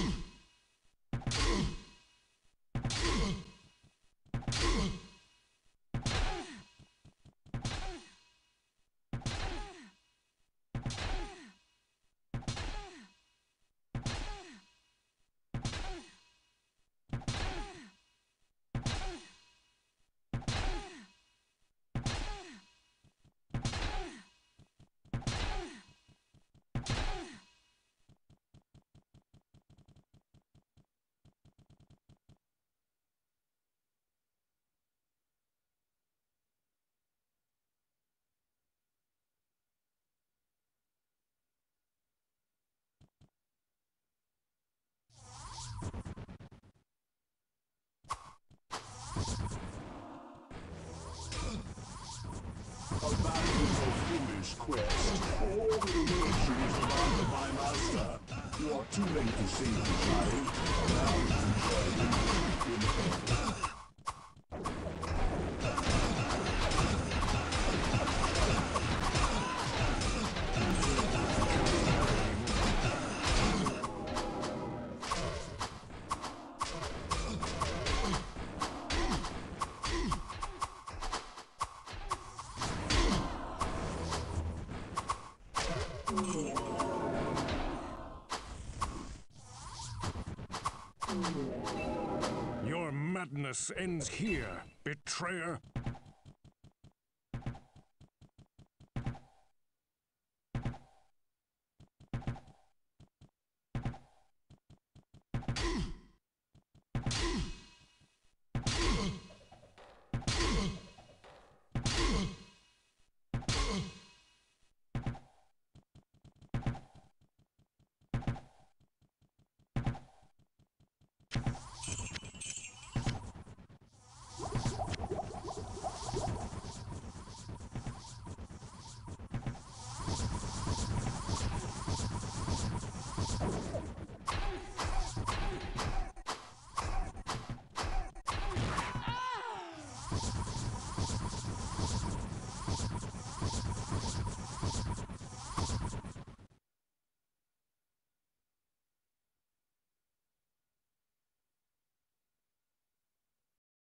Ooh. Quest. All the master. You are too late to save the child. Now Your madness ends here, betrayer.